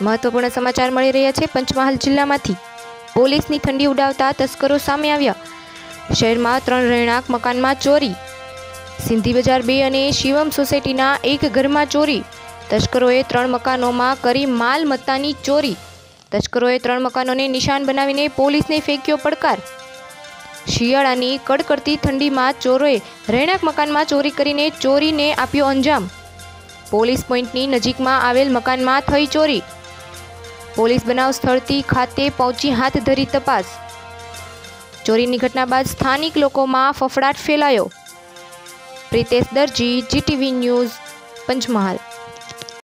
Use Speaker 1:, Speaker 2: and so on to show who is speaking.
Speaker 1: મહત્વપૂર્ણ સમાચાર મળી રહ્યા છે પંચમહાલ જિલ્લામાંથી. પોલીસની ઠંડી ઉડાવતા તસ્કરો સામે આવ્યા. શહેરમાં ત્રણ રહેણાંક મકાનમાં ચોરી. સિંધી બજાર બે અને શિવમ સોસાયટીના એક ઘરમાં ચોરી. તસ્કરોએ ત્રણ મકાનોમાં કરી માલ મત્તાની ચોરી. તસ્કરોએ ત્રણ મકાનોને નિશાન બનાવીને પોલીસને ફેંક્યો પડકાર. શિયાળાની કડકડતી ઠંડીમાં ચોરોએ રહેણાંક મકાનમાં ચોરી કરીને ચોરીને આપ્યો અંજામ. પોલીસ પોઈન્ટની નજીકમાં આવેલ મકાનમાં થઈ ચોરી. પોલીસ બનાવ સ્થળથી ખાતે પહોંચી હાથ ધરી તપાસ. ચોરીની ઘટના બાદ સ્થાનિક લોકોમાં ફફડાટ ફેલાયો. Pritesh Darji, GTV news, Panchmahal.